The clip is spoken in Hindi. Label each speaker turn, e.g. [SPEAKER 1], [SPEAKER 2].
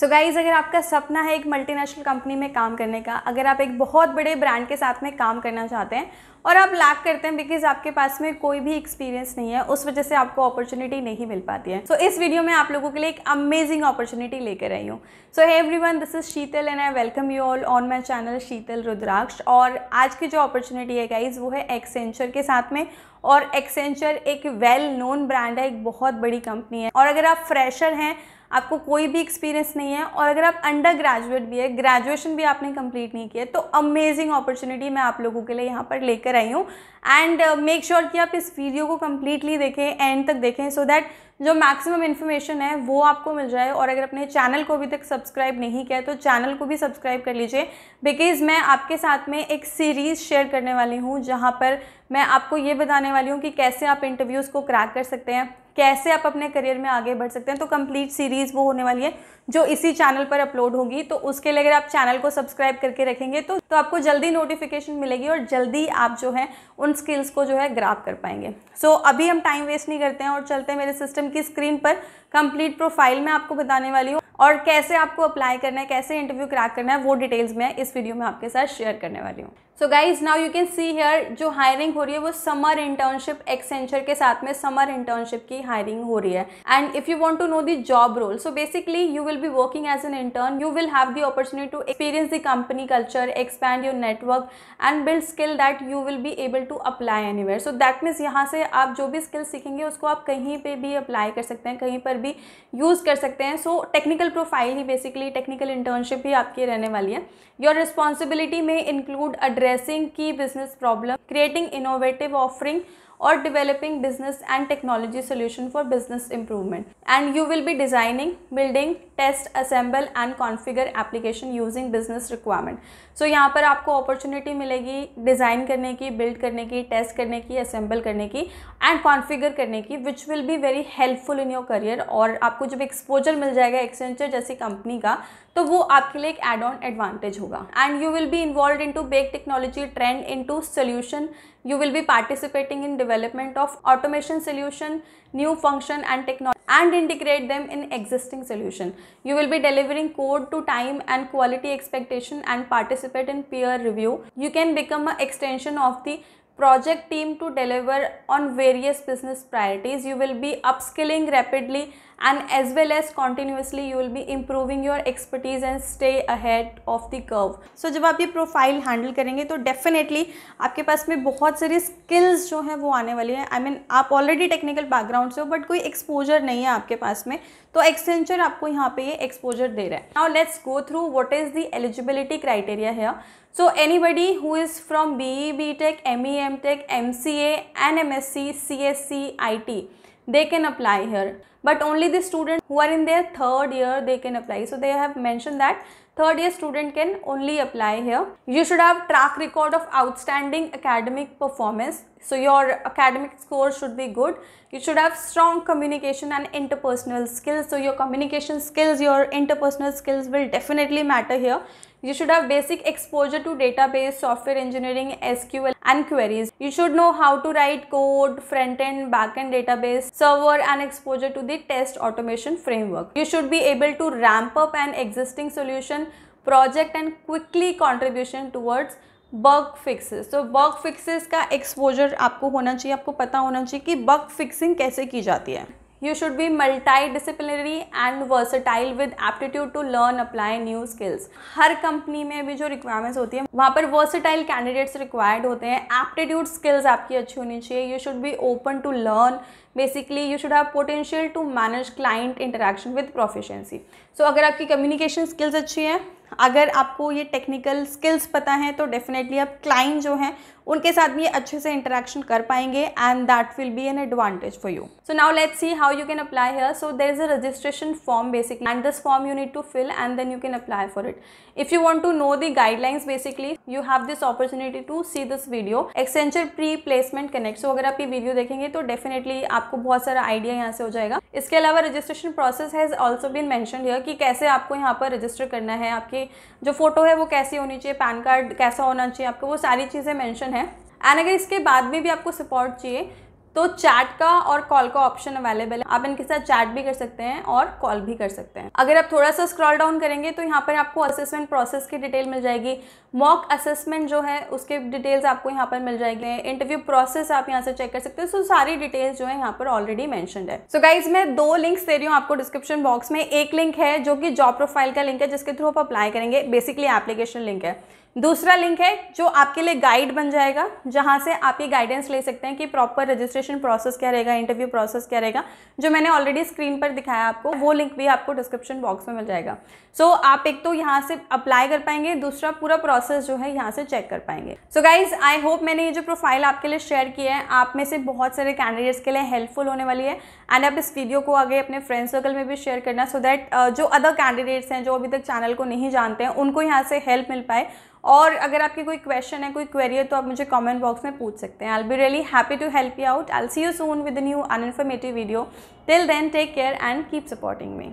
[SPEAKER 1] सो so गाइज़ अगर आपका सपना है एक मल्टीनेशनल कंपनी में काम करने का अगर आप एक बहुत बड़े ब्रांड के साथ में काम करना चाहते हैं और आप लैक करते हैं बिकॉज़ आपके पास में कोई भी एक्सपीरियंस नहीं है उस वजह से आपको अपॉर्चुनिटी नहीं मिल पाती है। सो so, इस वीडियो में आप लोगों के लिए एक अमेजिंग अपॉर्चुनिटी लेकर आई हूँ। So everyone this is Sheetal and I welcome you all on my channel Sheetal Rudraksh और आज की जो अपॉर्चुनिटी है गाइज़ वो है एक्सेंचर के साथ में। और एक्सेंचर एक वेल नोन ब्रांड है एक बहुत बड़ी कंपनी है। और अगर आप फ्रेशर हैं आपको कोई भी एक्सपीरियंस नहीं है और अगर आप अंडर ग्रेजुएट भी है ग्रेजुएशन भी आपने कंप्लीट नहीं किया तो अमेजिंग अपॉर्चुनिटी मैं आप लोगों के लिए यहाँ पर लेकर आई हूँ। एंड मेक श्योर कि आप इस वीडियो को कम्प्लीटली देखें एंड तक देखें सो so दैट जो मैक्सिमम इन्फॉर्मेशन है, वो आपको मिल जाए और अगर अपने चैनल को अभी तक सब्सक्राइब नहीं किया तो चैनल को भी सब्सक्राइब कर लीजिए। बिकॉज़ मैं आपके साथ में एक सीरीज़ शेयर करने वाली हूँ, जहाँ पर मैं आपको ये बताने वाली हूँ कि कैसे आप इंटरव्यूज़ को क्रैक कर सकते हैं, कैसे आप अपने करियर में आगे बढ़ सकते हैं। तो कंप्लीट सीरीज़ वो होने वाली है, जो इसी चैनल पर अपलोड होगी। तो उसके लिए अगर आप चैनल को सब्सक्राइब करके रखेंगे तो तो आपको जल्दी नोटिफिकेशन मिलेगी और जल्दी आप जो है उन स्किल्स को जो है ग्राफ कर पाएँगे। सो so, अभी हम टाइम वेस्ट नहीं करते हैं और चलते हैं मेरे सिस्टम की स्क्रीन पर। कंप्लीट प्रोफ़ाइल मैं आपको बताने वाली हूँ। और कैसे आपको अप्लाई करना है, कैसे इंटरव्यू क्रैक करना है, वो डिटेल्स मैं इस वीडियो में आपके साथ शेयर करने वाली हूँ। So guys now you can see here जो हायरिंग हो रही है, वो समर इंटर्नशिप एक्सेंचर के साथ में समर इंटर्नशिप की हायरिंग हो रही है। And if you want to know the job role so basically you will be working as an intern you will have the opportunity to experience the company culture expand your network and build skill that you will be able to apply anywhere so that means यहाँ से आप जो भी स्किल सीखेंगे, उसको आप कहीं पर भी अप्लाई कर सकते हैं, कहीं पर भी यूज़ कर सकते हैं। सो टेक्निकल प्रोफ़ाइल ही बेसिकली टेक्निकल इंटर्नशिप ही आपकी रहने वाली है। योर रिस्पॉन्सिबिलिटी में इंक्लूड अड्रेसिंग की business problem creating innovative offering और developing business and technology solution for business improvement. And you will be designing, building, test, assemble, and configure application using business requirement. So, यहाँ पर आपको अपॉर्चुनिटी मिलेगी डिज़ाइन करने की बिल्ड करने की टेस्ट करने की असेंबल करने की एंड कॉन्फ़िगर करने की which will be very helpful in your career और आपको जब एक्सपोजर मिल जाएगा एक्सेंचर जैसी कंपनी का तो वो आपके लिए एक एड ऑन एडवांटेज होगा and you will be involve into back technology trend into solution you will be participating in development of automation solution new function and technology and integrate them in existing solution you will be delivering code to time and quality expectation and participate in peer review you can become an extension of the project team to deliver on various business priorities you will be upskilling rapidly and as well as continuously you will be improving your expertise and stay ahead of the curve. So जब आप ये प्रोफ़ाइल हैंडल करेंगे तो डेफिनेटली आपके पास में बहुत सारी स्किल्स जो हैं वो आने वाली हैं। I mean, आप ऑलरेडी टेक्निकल बैकग्राउंड से हो बट कोई एक्सपोजर नहीं है आपके पास में। तो एक्सटेंचर आपको यहाँ पे ये एक्सपोजर दे रहा है। Now let's go through what is the eligibility criteria है So anybody who is from BE, BTech, ME, MTech, MCA and MSc, CSC, IT, they can apply here. but only the students who are in their third year they can apply. So they have mentioned that third year student can only apply here. You should have track record of outstanding academic performance. So your academic score should be good. You should have strong communication and interpersonal skills. So your communication skills your interpersonal skills will definitely matter here you should have basic exposure to database, software engineering, SQL and queries. You should know how to write code, front-end, back-end database, server and exposure to the test automation framework. You should be able to ramp up an existing solution, project and quickly contribution towards bug fixes तो बग फिक्सेस का एक्सपोजर आपको होना चाहिए आपको पता होना चाहिए कि बग फिक्सिंग कैसे की जाती है you should be multidisciplinary and versatile with aptitude to learn apply new skills हर कंपनी में भी जो रिक्वायरमेंट्स होती है, वहाँ पर वर्सटाइल कैंडिडेट्स रिक्वायर्ड होते हैं। एप्टीट्यूड स्किल्स आपकी अच्छी होनी चाहिए। You should be open to learn basically you should have potential to manage client interaction with proficiency so अगर आपकी कम्युनिकेशन स्किल्स अच्छी हैं अगर आपको ये टेक्निकल स्किल्स पता है तो डेफिनेटली आप क्लाइंट जो हैं, उनके साथ भी अच्छे से इंटरेक्शन कर पाएँगे and that will be an advantage for you so now let's see how you can apply here so there is a registration form basically and this form you need to fill and then you can apply for it if you want to know the guidelines basically you have this opportunity to see this video Accenture pre placement connect so अगर आप ये वीडियो देखेंगे तो डेफिनेटली आपको बहुत सारा आइडिया यहाँ से हो जाएगा. इसके अलावा registration process has also been mention here कि कैसे आपको यहाँ पर रजिस्टर करना है, आपकी जो फ़ोटो है वो कैसी होनी चाहिए पैन कार्ड कैसा होना चाहिए, आपको वो सारी चीज़ें मैंशन है। एंड अगर इसके बाद में भी आपको सपोर्ट चाहिए तो चैट का और कॉल का ऑप्शन अवेलेबल है। आप इनके साथ चैट भी कर सकते हैं और कॉल भी कर सकते हैं। अगर आप थोड़ा सा स्क्रॉल डाउन करेंगे तो यहाँ पर आपको असेसमेंट प्रोसेस की डिटेल मिल जाएगी। मॉक असेसमेंट जो है, उसके डिटेल्स आपको यहाँ पर मिल जाएँगे। इंटरव्यू प्रोसेस आप यहाँ से चेक कर सकते हैं। सो, सारी डिटेल्स जो है यहाँ पर ऑलरेडी मैंशन है। सो so गाइज़ मैं दो लिंक्स दे रही हूँ आपको डिस्क्रिप्शन बॉक्स में। एक लिंक है जो कि जॉब प्रोफ़ाइल का लिंक है, जिसके थ्रू आप अप्लाई करेंगे। बेसिकली एप्लीकेशन लिंक है। दूसरा लिंक है जो आपके लिए गाइड बन जाएगा जहाँ से आप ये गाइडेंस ले सकते हैं कि प्रॉपर रजिस्ट्रेशन प्रोसेस क्या रहेगा इंटरव्यू प्रोसेस क्या रहेगा जो मैंने ऑलरेडी स्क्रीन पर दिखाया आपको वो लिंक भी आपको डिस्क्रिप्शन बॉक्स में मिल जाएगा। सो so, आप एक तो यहाँ से अप्लाई कर पाएँगे दूसरा पूरा प्रोसेस जो है यहाँ से चेक कर पाएँगे। सो गाइज़ आई होप मैंने ये जो प्रोफ़ाइल आपके लिए शेयर किया है आप में से बहुत सारे कैंडिडेट्स के लिए हेल्पफुल होने वाली है। एंड आप इस वीडियो को आगे अपने फ्रेंड सर्कल में भी शेयर करना सो so दैट uh, जो अदर कैंडिडेट्स हैं जो अभी तक चैनल को नहीं जानते हैं उनको यहाँ से हेल्प मिल पाए। और अगर आपकी कोई क्वेश्चन है, कोई क्वेरी है तो आप मुझे कमेंट बॉक्स में पूछ सकते हैं। I be really happy to help you out I see you soon with new and informative video till then take care and keep supporting me